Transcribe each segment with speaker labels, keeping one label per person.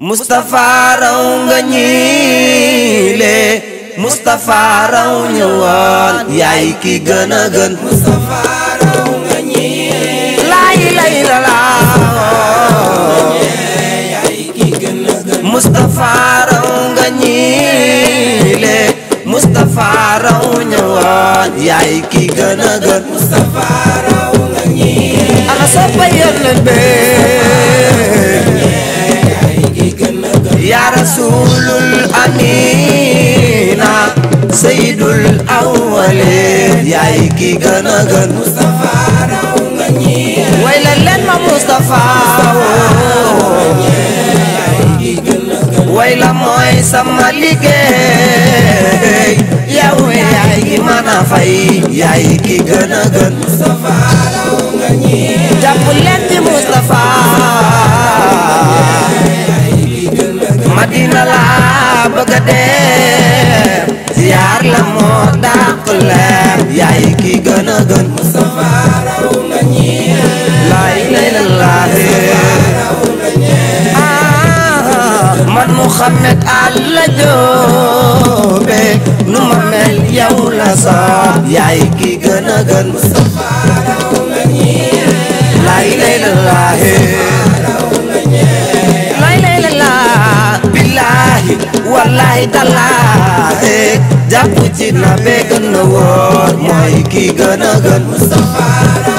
Speaker 1: Moustapha raw nga ñiile Moustapha raw ñu woon gën a gën Moustapha raw nga ñiile laay lay gën a gën Moustapha raw nga xayrul awwalin la leen ma Moustapha way la mooy sama liggéey yow yaay ki mën ki gën a gën Moustapha raw nga leen ci Moustapha Madina laa bëgg a Mouhamed Alla Joobe la sax yaay ki gën lay lay la la laa wallaahi tallaahe jàpp ci na be gën a wóor mooy ki gën a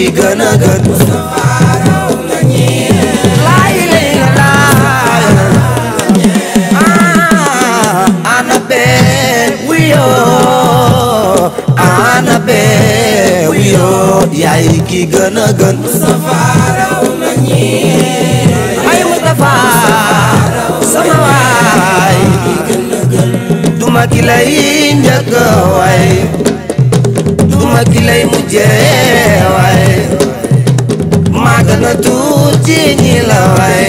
Speaker 1: ki gën a gën ah, oh. oh. yaay ki gën a gën Mustafa raw na ñi ay Mustafa sama waay duma ki lay njëkk waay ak lay mujjee waay maa gën a tuut ci ñi la waay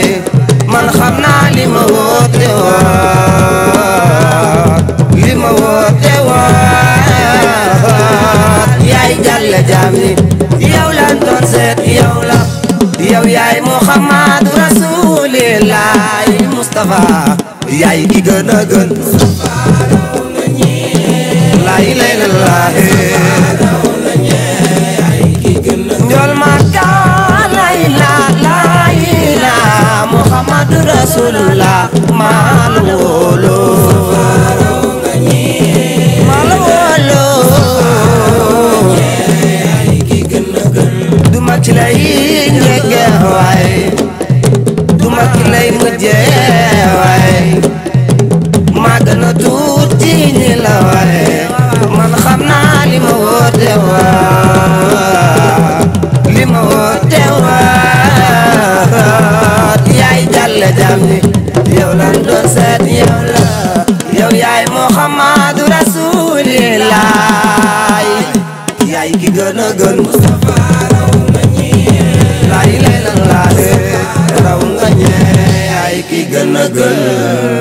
Speaker 1: man xam naa li ma woote waat li ma woote waat yaay jàlle jaam ni yow lan doon seet yow la yow yaay Muhammadu rasulillahi Mustafa yaay ki gën a gën. lay lay la lay rasulullah malolo malolo duma ci lay ngege waay duma ci la jàmm yow lan seet yow la yow yaay Muhammadu Rasulillah yaay ki gën a gën Mustafa raw nga lay lan laa raw nga ñee ki gën gën